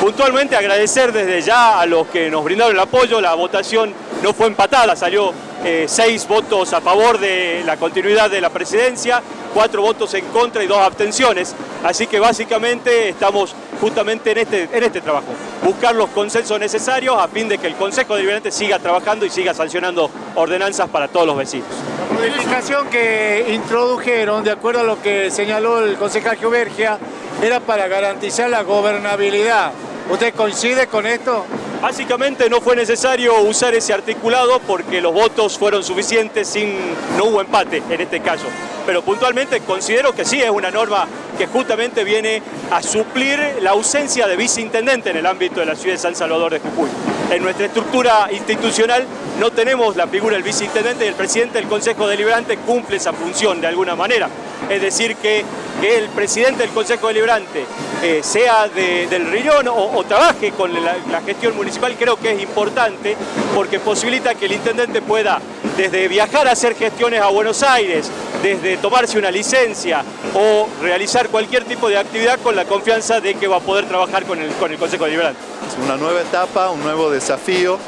Puntualmente agradecer desde ya a los que nos brindaron el apoyo, la votación no fue empatada, salió eh, seis votos a favor de la continuidad de la presidencia, cuatro votos en contra y dos abstenciones. Así que básicamente estamos justamente en este, en este trabajo, buscar los consensos necesarios a fin de que el Consejo Deliberante siga trabajando y siga sancionando ordenanzas para todos los vecinos. La modificación que introdujeron, de acuerdo a lo que señaló el concejal Geovergia, era para garantizar la gobernabilidad. ¿Usted coincide con esto? Básicamente no fue necesario usar ese articulado porque los votos fueron suficientes, sin, no hubo empate en este caso. Pero puntualmente considero que sí es una norma que justamente viene a suplir la ausencia de viceintendente en el ámbito de la ciudad de San Salvador de Jujuy. En nuestra estructura institucional no tenemos la figura del viceintendente y el presidente del Consejo Deliberante cumple esa función de alguna manera. Es decir, que, que el presidente del Consejo Deliberante eh, sea del Riñón o, trabaje con la, la gestión municipal, creo que es importante porque posibilita que el intendente pueda desde viajar a hacer gestiones a Buenos Aires, desde tomarse una licencia o realizar cualquier tipo de actividad con la confianza de que va a poder trabajar con el, con el Consejo Deliberante. Es una nueva etapa, un nuevo desafío,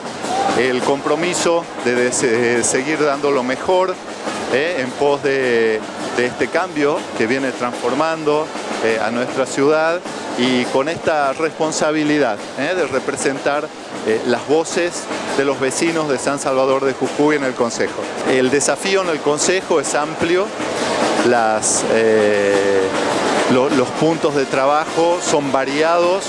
el compromiso de, seguir dando lo mejor eh, en pos de, este cambio que viene transformando eh, a nuestra ciudad y con esta responsabilidad eh, de representar las voces de los vecinos de San Salvador de Jujuy en el Consejo. El desafío en el Consejo es amplio, los puntos de trabajo son variados,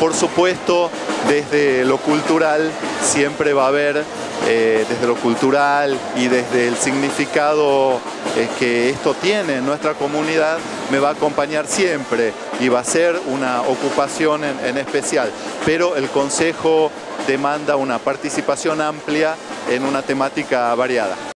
por supuesto desde lo cultural siempre va a haber, eh, desde lo cultural y desde el significado eh, que esto tiene en nuestra comunidad, me va a acompañar siempre y va a ser una ocupación en especial. Pero el Consejo demanda una participación amplia en una temática variada.